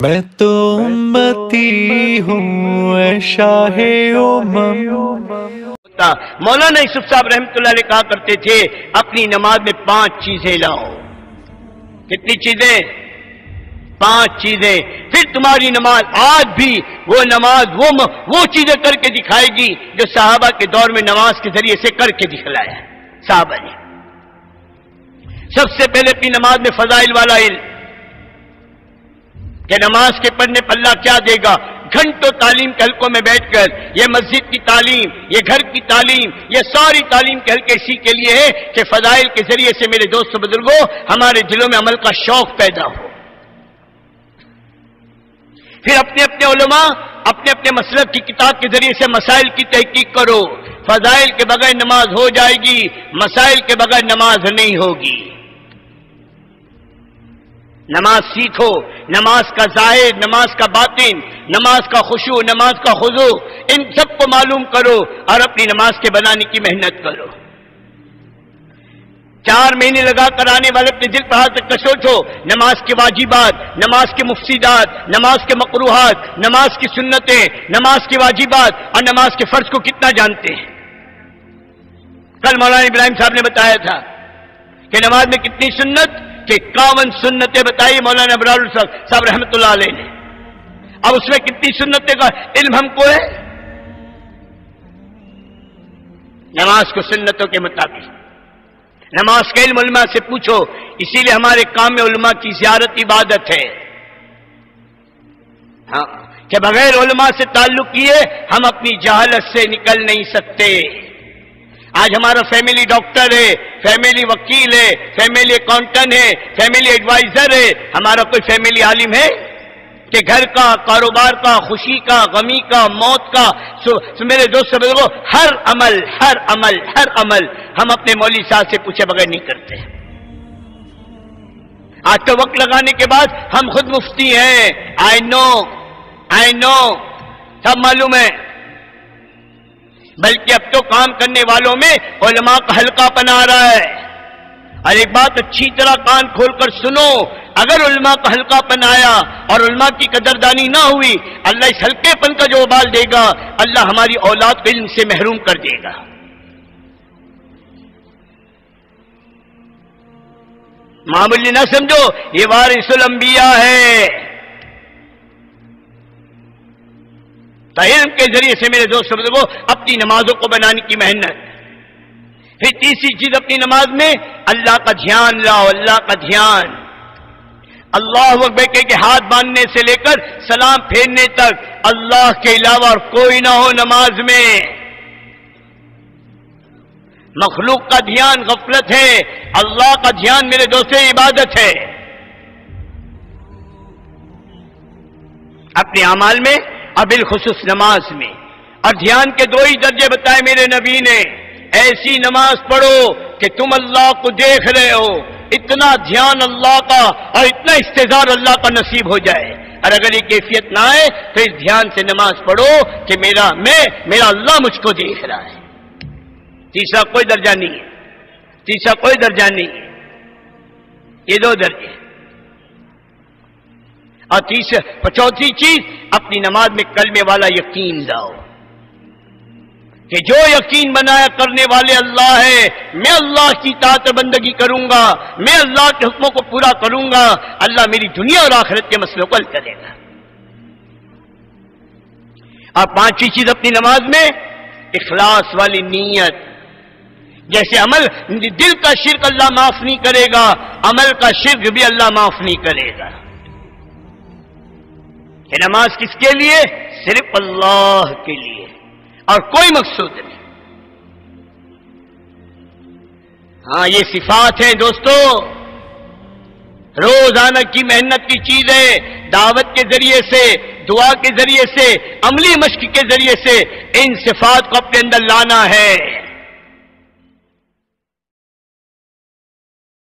मैं तो उम्मती हूँ मौलाना यूसुफ साहब रहमतुल्लाह अलैह कहा करते थे, अपनी नमाज़ में पाँच चीज़ें लाओ। कितनी चीज़ें? पाँच चीज़ें। फिर तुम्हारी नमाज़, आज भी वो नमाज़, वो वो चीज़ें करके दिखाएगी, जो साहबा के दौर में नमाज़ के ज़रिए से करके दिखलाया साहबा ने सबसे पहले अपनी नमाज़ में फजाइल वाला इल्म कि नमाज़ के पढ़ने पर अल्लाह क्या देगा? घंटों तालीम के हल्कों में बैठकर, ये मस्जिद की तालीम, ये घर की तालीम, ये सारी तालीम के हल्के इसी के लिए है कि फजाइल के ज़रिए से मेरे दोस्तों बुज़ुर्गों, हमारे दिलों में अमल का शौक पैदा हो। फिर अपने अपने उलमा, अपने अपने मसलब की किताब के ज़रिए से मसाइल की तहकीक करो। फजाइल के बगैर नमाज़ हो जाएगी, मसाइल के बगैर नमाज़ नहीं होगी। नमाज़ सीखो, नमाज़ का ज़ाहिर, नमाज़ का बातिन, नमाज़ का खुशू, नमाज़ का खुजू इन सबको मालूम करो और अपनी नमाज़ के बनाने की मेहनत करो। चार महीने लगा कर आने वाले अपने दिल पर तक सोचो, नमाज़ के वाजिबात, नमाज़ के मुफसीदात, नमाज़ के मकरूहात, नमाज़ की सुन्नतें, नमाज़ के वाजिबात और नमाज़ के फ़र्ज़ को कितना जानते हैं। कल मौलाना इब्राहिम साहब ने बताया था कि नमाज़ में कितनी सुन्नत कि इक्यावन सुन्नतें बताई मौलाना अबरार साहब अलैह ने। अब उसमें कितनी सुन्नतें का इल्म हमको है? नमाज़ को सुन्नतों के मुताबिक। नमाज़ का इल्म उलमा से पूछो, इसीलिए हमारे काम में उलमा की जियारत इबादत है। हाँ कि बगैर उलमा से ताल्लुक किए हम अपनी जहालत से निकल नहीं सकते? आज हमारा फैमिली डॉक्टर है फैमिली वकील है, फैमिली अकाउंटेंट है, फैमिली एडवाइजर है। हमारा कोई फैमिली आलिम है? कि घर का, कारोबार का, खुशी का, गमी का, मौत का मेरे दोस्त बुज़ुर्गों हर अमल हर अमल हर अमल हम अपने मौली साहब से पूछे बगैर नहीं करते आज तो वक्त लगाने के बाद हम खुद मुफ्ती हैं। आई नो आई नो सब मालूम है। बल्कि अब तो काम करने वालों में उलमा का हल्का बना रहा है। और एक बात अच्छी तरह कान खोलकर सुनो, अगर उलमा का हल्कापन आया और उलमा की कदरदानी ना हुई, अल्लाह इस हल्केपन का जो उबाल देगा, अल्लाह हमारी औलाद को इल्म से महरूम कर देगा। मामूली ना समझो, ये वारिसुल अंबिया है। तो इल्म के ज़रिए से मेरे दोस्त को अपनी नमाजों को बनाने की मेहनत। फिर तीसरी चीज़ अपनी नमाज़ में, अल्लाह का ध्यान लाओ, अल्लाह का ध्यान। अल्लाह अकबर के हाथ बांधने से लेकर सलाम फेरने तक, अल्लाह के अलावा और कोई ना हो नमाज़ में। मखलूक का ध्यान गफलत है, अल्लाह का ध्यान मेरे दोस्तों इबादत है। अपने अमाल में और बिलखसूस नमाज़ में। और ध्यान के दो ही दर्जे बताए मेरे नबी ने, ऐसी नमाज़ पढ़ो कि तुम अल्लाह को देख रहे हो। इतना ध्यान अल्लाह का और इतना इस्तेजार अल्लाह का नसीब हो जाए। और अगर ये कैफियत ना आए तो इस ध्यान से नमाज़ पढ़ो कि मेरा, मैं, मेरा अल्लाह मुझको देख रहा है। तीसरा कोई दर्जा नहीं है। तीसरा कोई दर्जा नहीं है। ये दो दर्जे और तीसरा चौथी चीज़ अपनी नमाज़ में कलमे वाला यकीन लाओ कि जो यकीन बनाया करने वाले अल्लाह है, मैं अल्लाह की तात बंदगी करूँगा, मैं अल्लाह के हुक्मों को पूरा करूँगा, अल्लाह मेरी दुनिया और आखिरत के मसलों को हल करेगा और पांचवी चीज़ अपनी नमाज़ में, इखलास वाली नीयत। जैसे अमल, दिल का शिरक अल्लाह माफ़ नहीं करेगा, अमल का शिरक भी अल्लाह माफ़ नहीं करेगा। कि नमाज़ किसके लिए? सिर्फ़ अल्लाह के लिए। और कोई मकसूद नहीं। हाँ ये सिफात है दोस्तों। रोज़ाना की मेहनत की चीज़ है, दावत के ज़रिए से, दुआ के ज़रिए से, अमली मश्क के ज़रिए से इन सिफात को अपने अंदर लाना है।